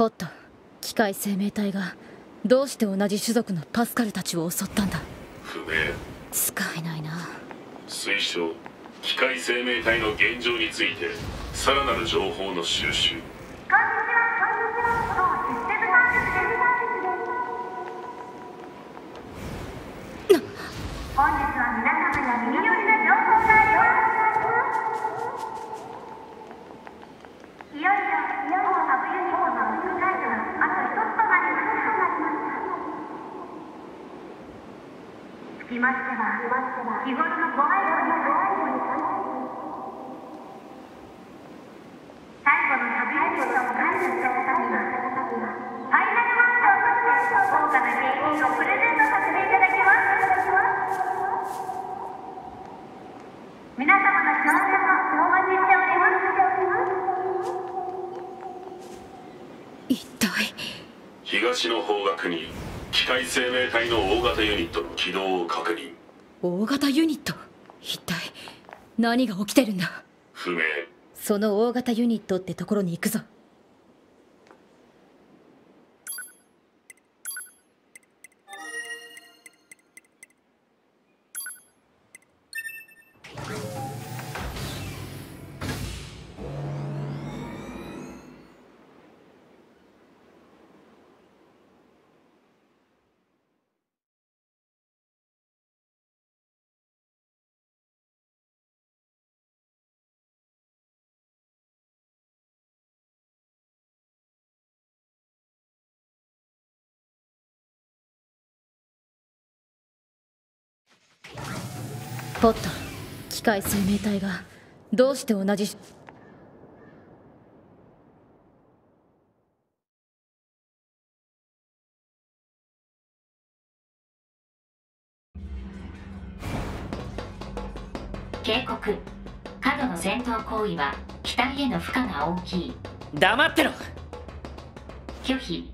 ポット。機械生命体がどうして同じ種族のパスカルたちを襲ったんだ？不明。使えないな。推奨。機械生命体の現状についてさらなる情報の収集こんにちはこんにちは当システムサービスです本日は皆様に耳寄りな情報がありますいよいよ当サブユニットの復活解除があと一つとなりましたつきましては日頃のご愛顧に最後のサブユニットを解除した方にはファイナルマンションとして豪華な景品をプレゼントさせていただきます皆様の協力をお待ちしております一体東の方角に機械生命体の大型ユニットの起動を確認。大型ユニット？一体何が起きてるんだ？不明。その大型ユニットってところに行くぞポット。機械生命体がどうして同じ警告。過度の戦闘行為は機体への負荷が大きい。黙ってろ。拒否。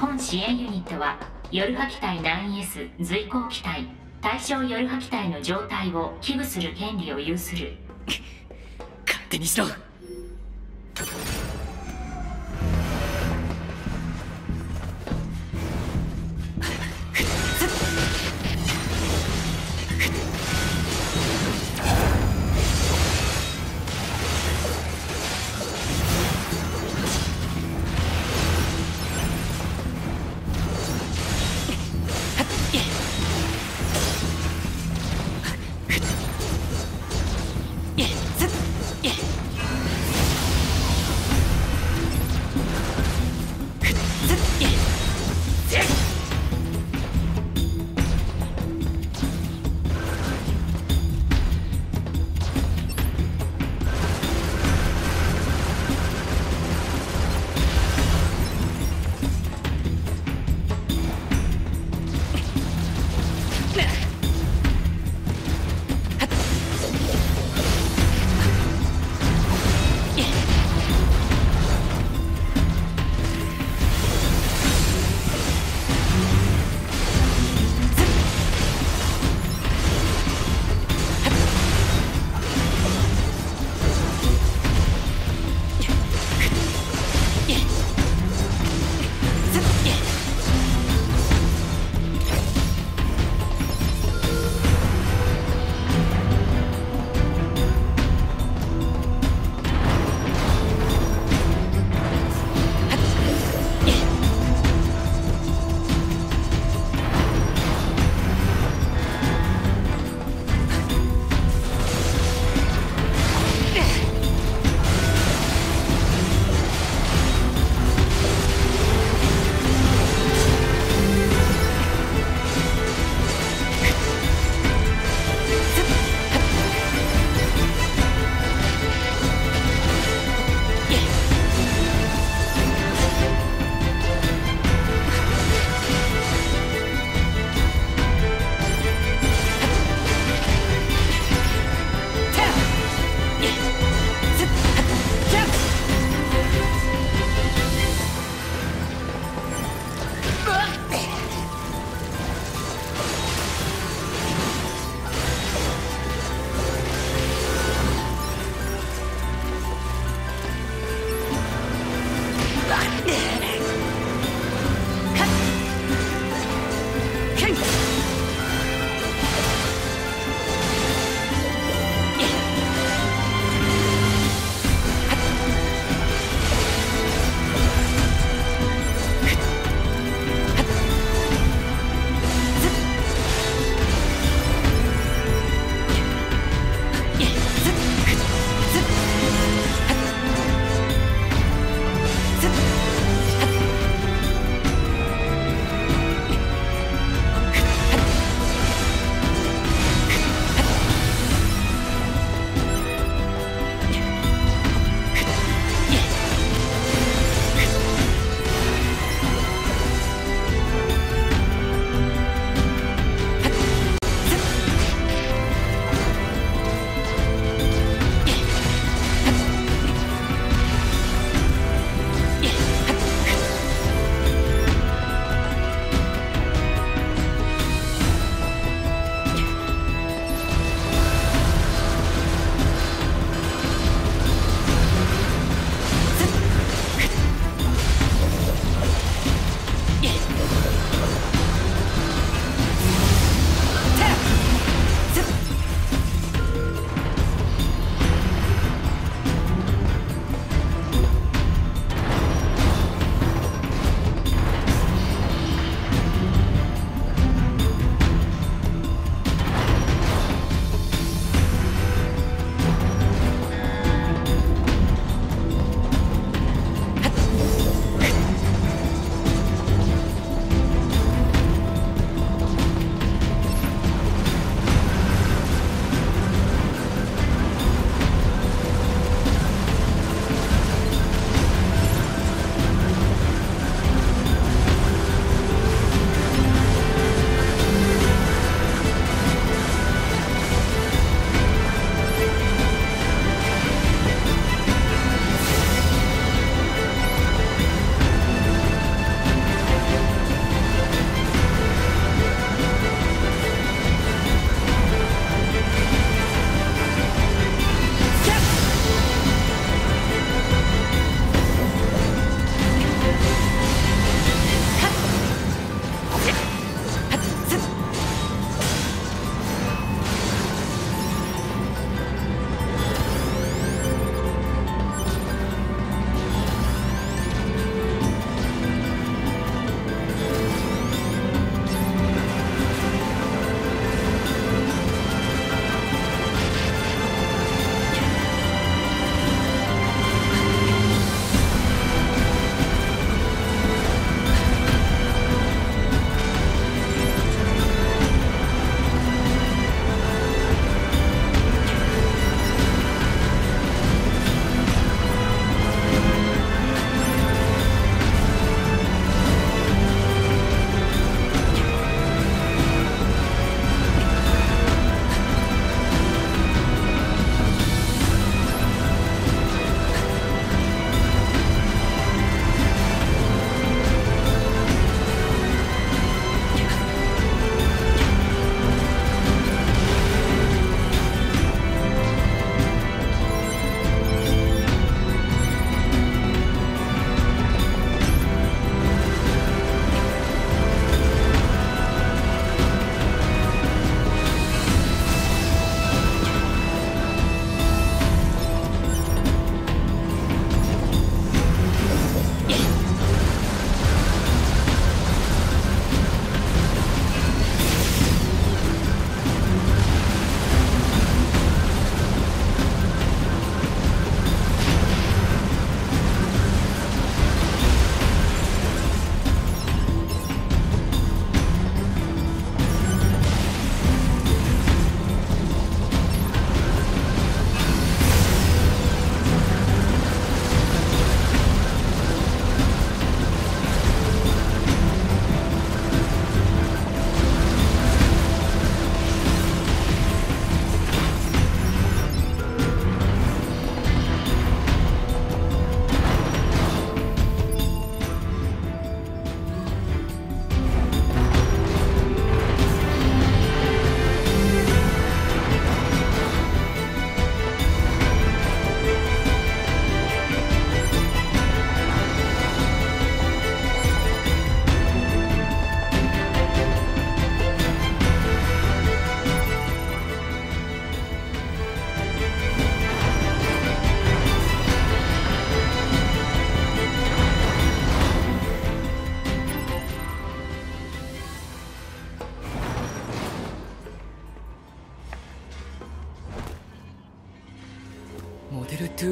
本支援ユニットはヨルハ機体 9S 随行機体対象ヨルハ機体の状態を危惧する権利を有する。勝手にしろ。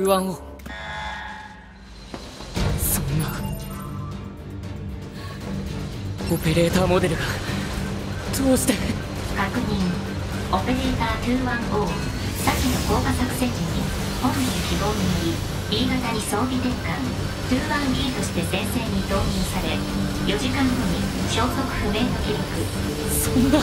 21を。そんなオペレーターモデルがどうして。確認。オペレーター210先の降下作戦時に本人希望により B 型に装備転換 21B として先生に投入され4時間後に消息不明の記録そんな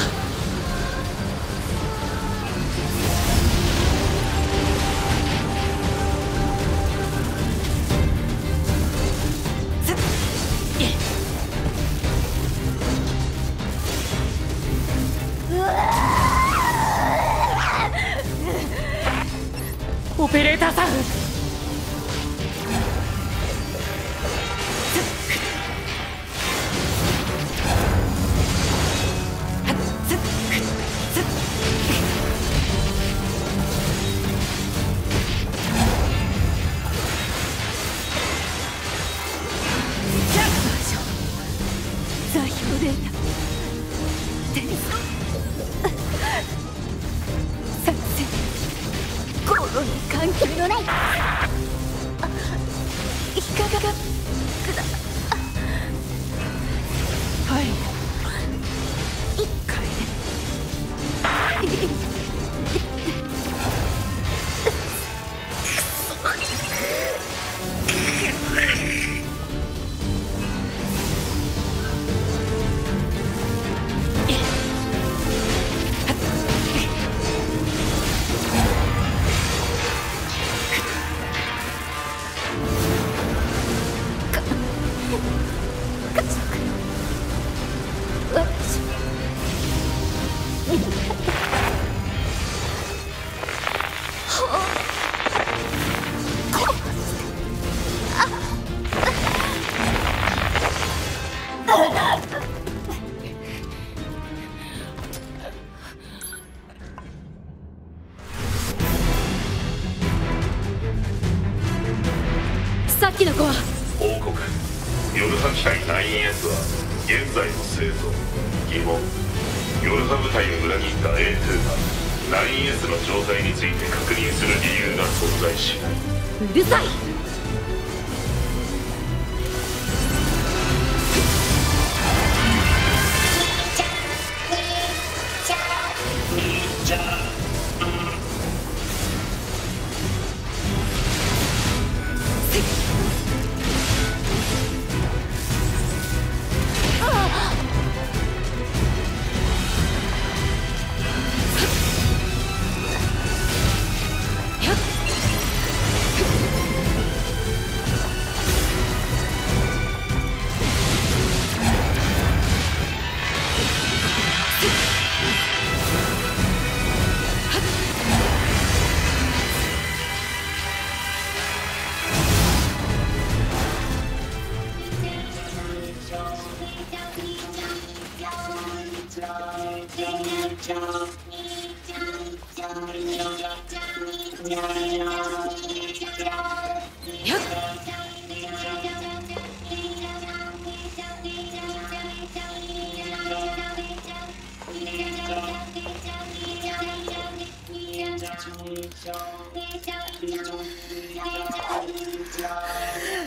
の子は。報告ヨルハ機体 9S は現在の製造疑問。ヨルハ部隊を裏切った A2 が 9S の状態について確認する理由が存在しない。うるさい出ちゃえ!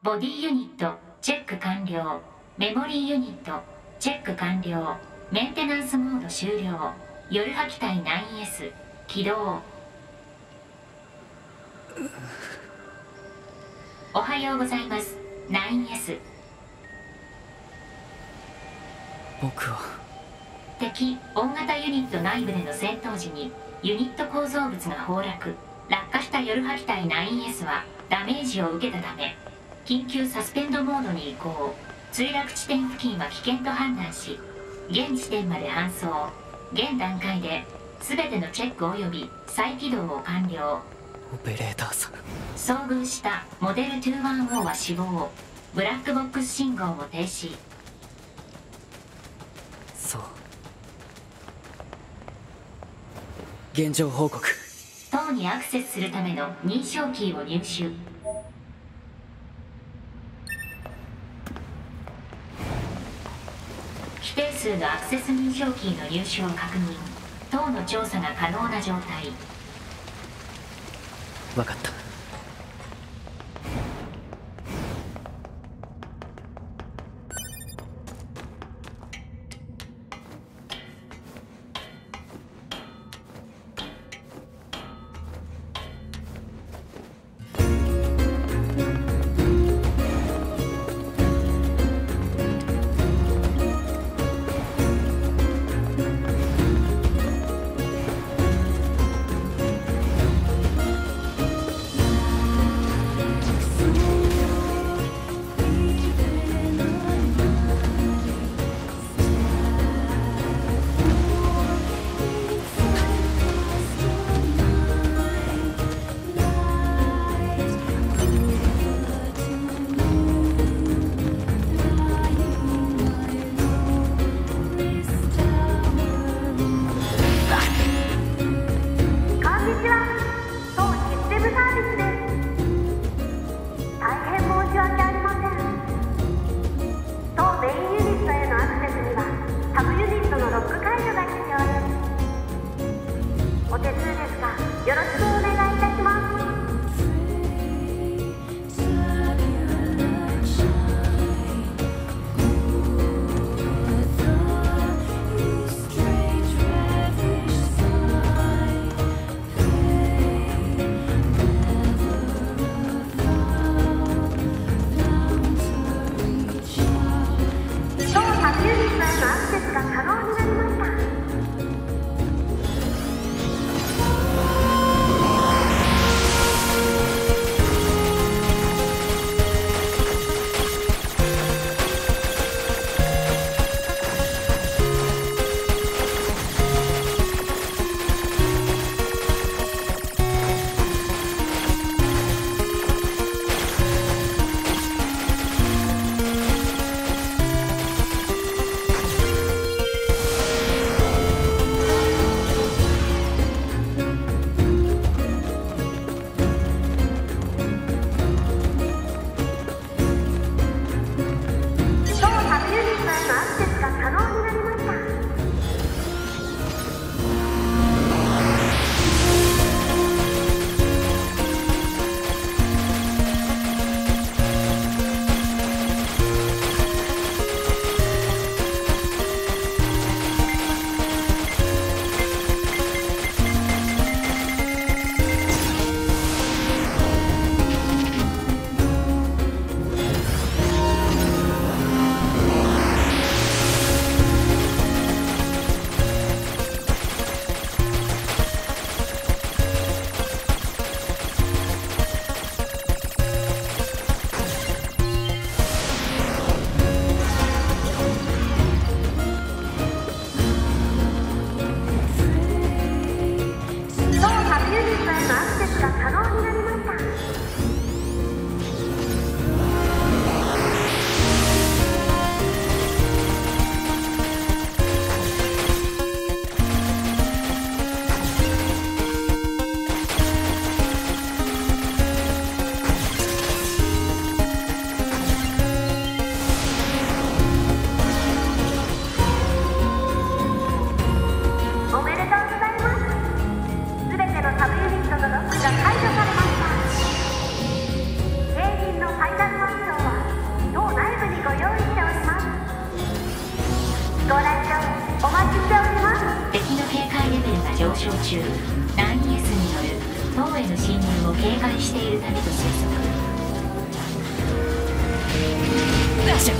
ボディユニットチェック完了。メモリーユニットチェック完了。メンテナンスモード終了。夜吐き隊 9S 起動。おはようございます。9S 僕は。敵大型ユニット内部での戦闘時にユニット構造物が崩落。落下した夜吐き隊 9S はダメージを受けたため緊急サスペンドモードに移行。墜落地点付近は危険と判断し現地点まで搬送。現段階で全てのチェック及び再起動を完了。オペレーターさん。遭遇したモデル210は死亡。ブラックボックス信号を停止。そう。現状報告。塔にアクセスするための認証キーを入手数のアクセス認証キーの入手を確認。等の調査が可能な状態。分かった。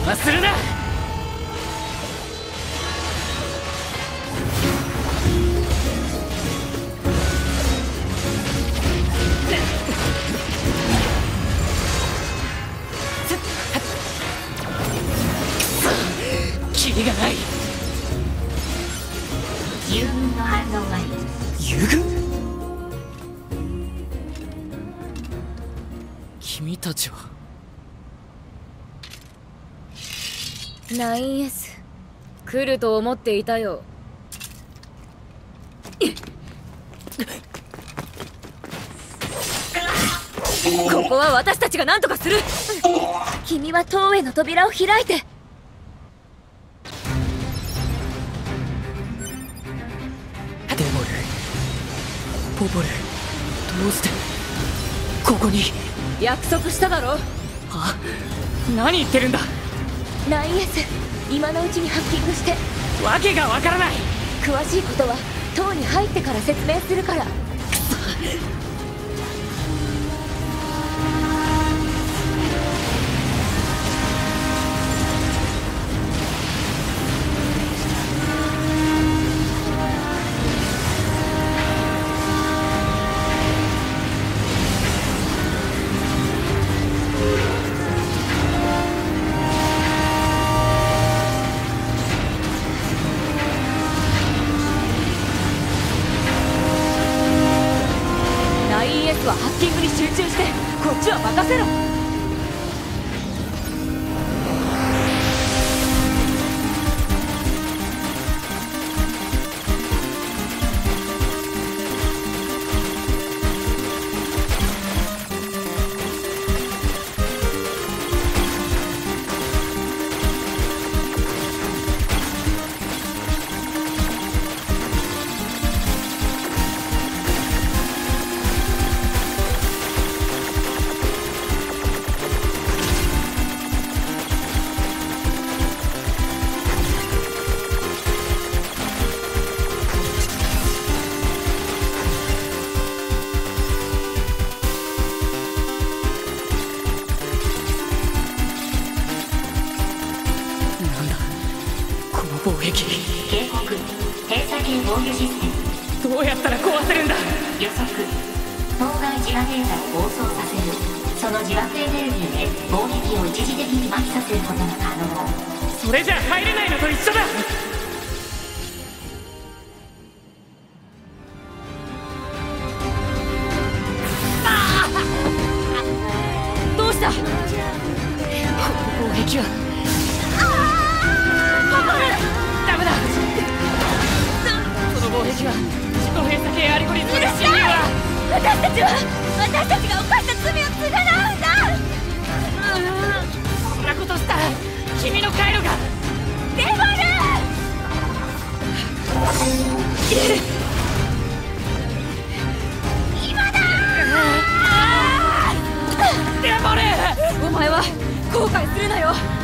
邪魔するなると思っていたよ。ここは私たちが何とかする。君は塔への扉を開いて。デモルポポルどうしてここに。約束しただろ。あ何言ってるんだ。9S 今のうちにハッキングして。わけがわからない。詳しいことは塔に入ってから説明するから。9S は。ダメだ。その防壁は自己閉鎖系アルゴリズムで侵入は。私たちは私たちが犯した罪を償うんだ。そんなことしたら君の回路が。デモルデモルお前は後悔するなよ。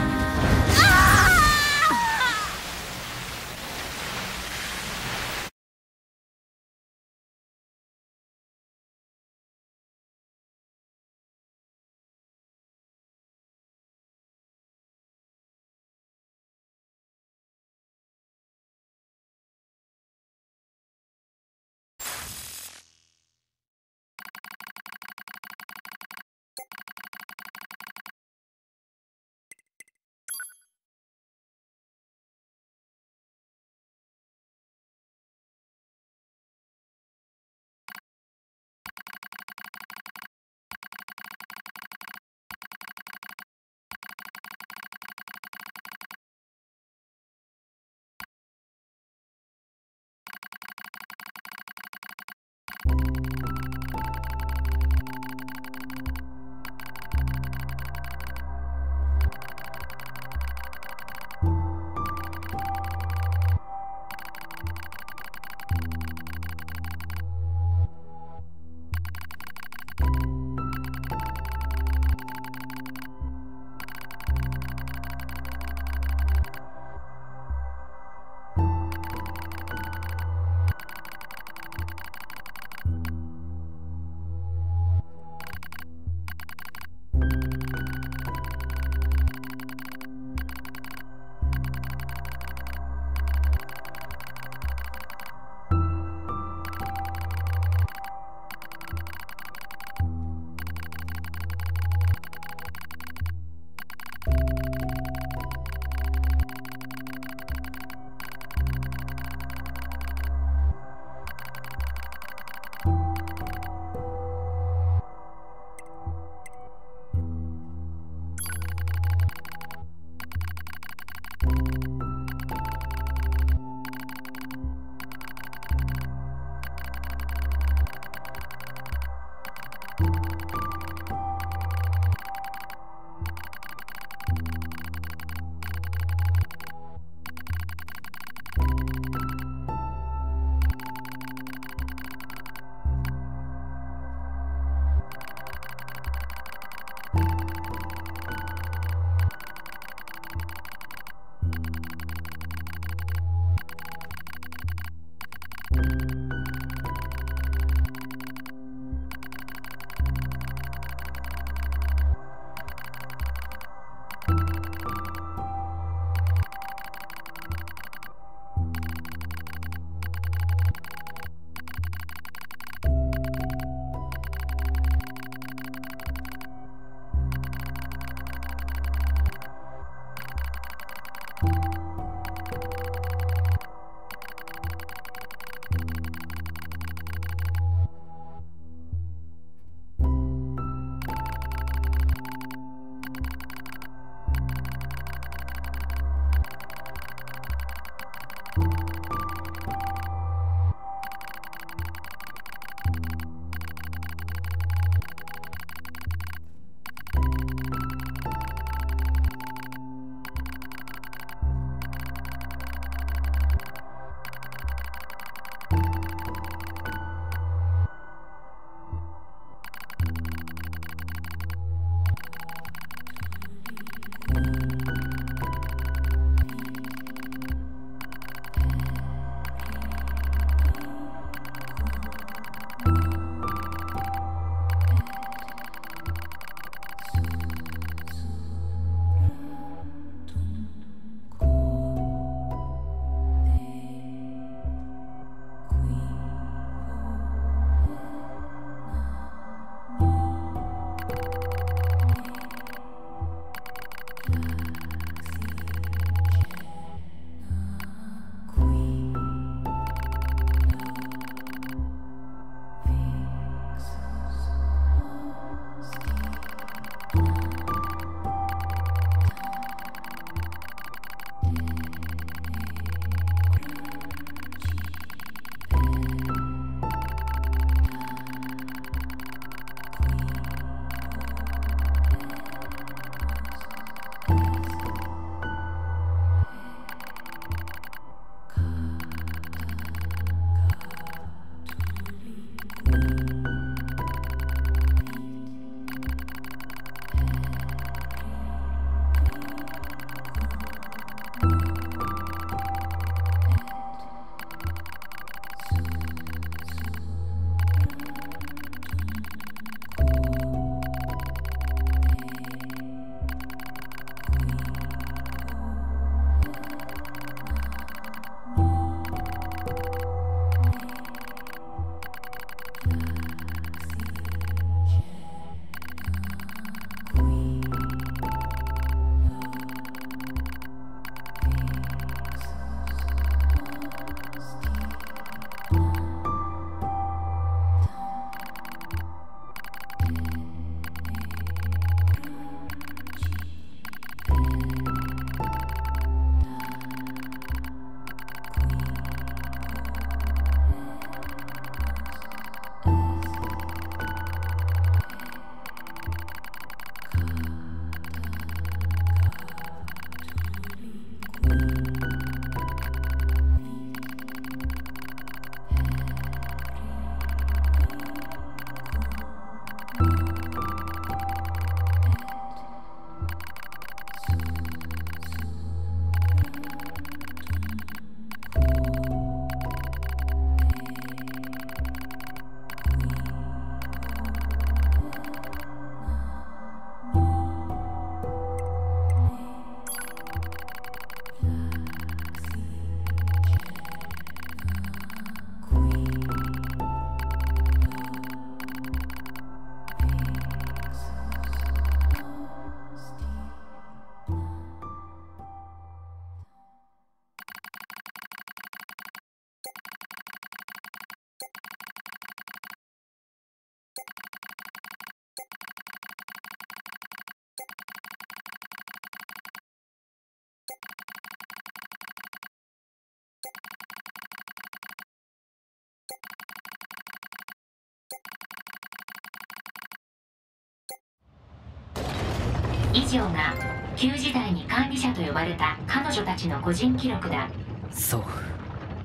以上が旧時代に管理者と呼ばれた彼女たちの個人記録だ。そう。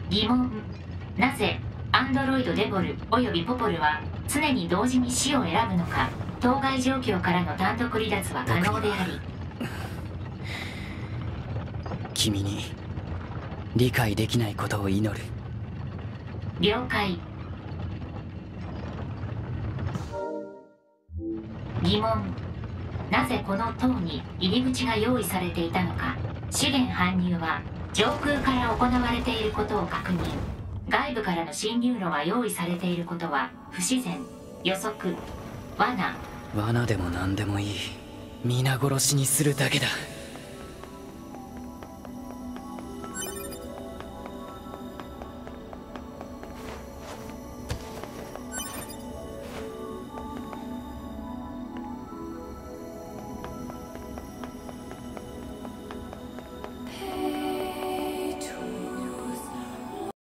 疑問なぜアンドロイドデボルおよびポポルは常に同時に死を選ぶのか。当該状況からの単独離脱は可能であり。君に理解できないことを祈る。了解。疑問なぜこの塔に入り口が用意されていたのか。資源搬入は上空から行われていることを確認。外部からの侵入路が用意されていることは不自然。予測。罠。罠でも何でもいい。皆殺しにするだけだ。